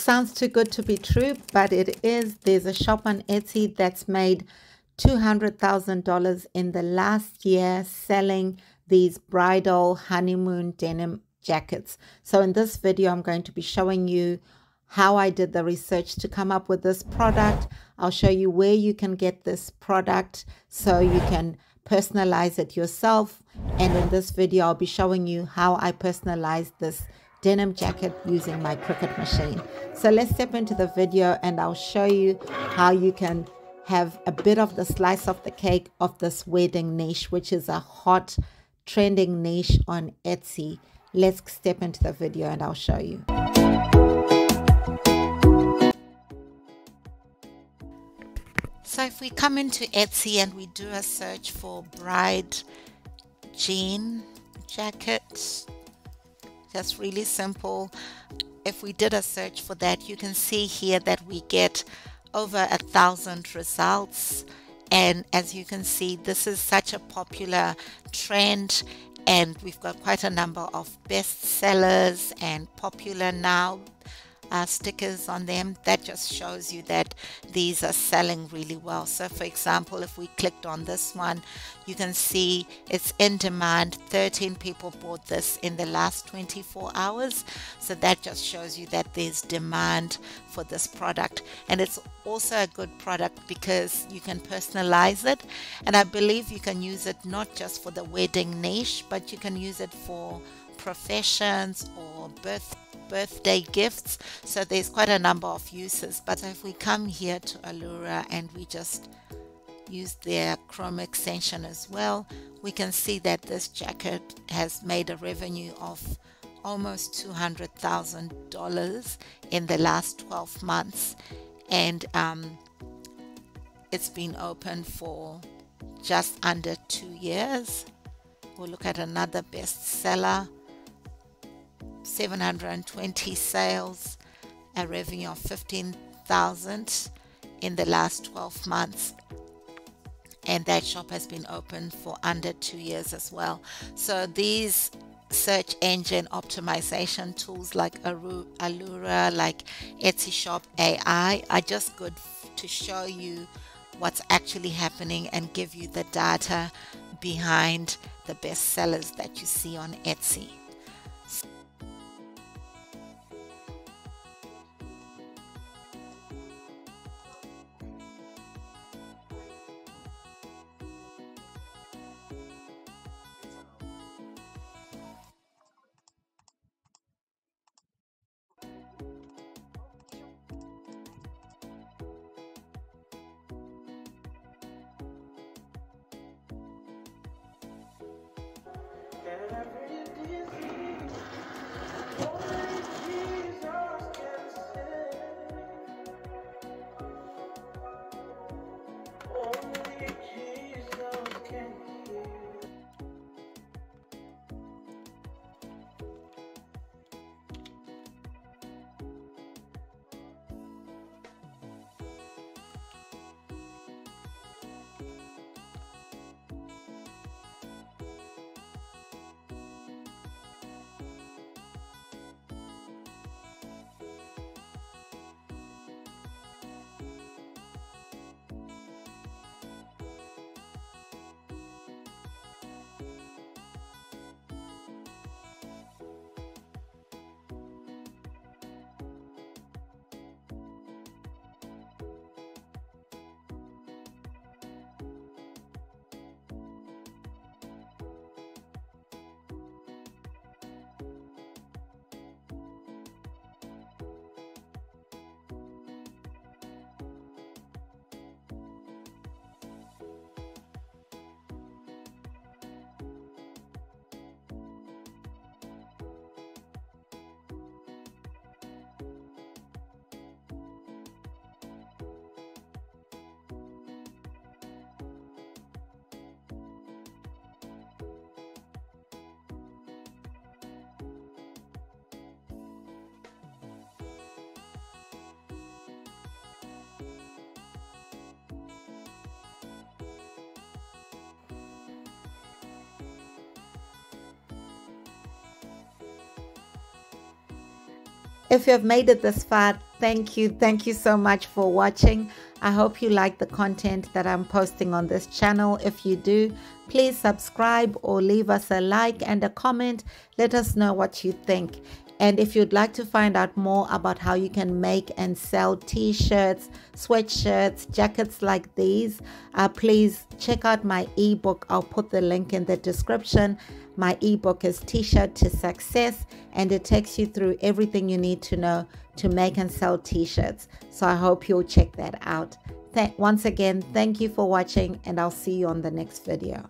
sounds too good to be true, but it is. There's a shop on Etsy that's made $200,000 in the last year selling these bridal honeymoon denim jackets. So in this video, I'm going to be showing you how I did the research to come up with this product. I'll show you where you can get this product so you can personalize it yourself. And in this video, I'll be showing you how I personalized this denim jacket using my Cricut machine. So let's step into the video and I'll show you how you can have a bit of the slice of the cake of this wedding niche, which is a hot trending niche on Etsy. Let's step into the video and I'll show you. So if we come into Etsy and we do a search for bride jean jacket, just really simple. If we did a search for that, you can see here that we get over a thousand results. And as you can see, this is such a popular trend and we've got quite a number of bestsellers and popular now uh, stickers on them that just shows you that these are selling really well. So for example if we clicked on this one you can see it's in demand. 13 people bought this in the last 24 hours. So that just shows you that there's demand for this product. And it's also a good product because you can personalize it. And I believe you can use it not just for the wedding niche but you can use it for professions or birth birthday gifts. So there's quite a number of uses. But if we come here to Alura and we just use their Chrome extension as well, we can see that this jacket has made a revenue of almost $200,000 in the last 12 months. And um, it's been open for just under two years. We'll look at another bestseller 720 sales, a revenue of 15,000 in the last 12 months. And that shop has been open for under two years as well. So these search engine optimization tools like Alura, like Etsy Shop AI are just good to show you what's actually happening and give you the data behind the best sellers that you see on Etsy. If you have made it this far, thank you. Thank you so much for watching. I hope you like the content that I'm posting on this channel. If you do, please subscribe or leave us a like and a comment. Let us know what you think. And if you'd like to find out more about how you can make and sell t shirts, sweatshirts, jackets like these, uh, please check out my ebook. I'll put the link in the description. My ebook is T shirt to Success, and it takes you through everything you need to know to make and sell t shirts. So I hope you'll check that out. Th- once again, thank you for watching, and I'll see you on the next video.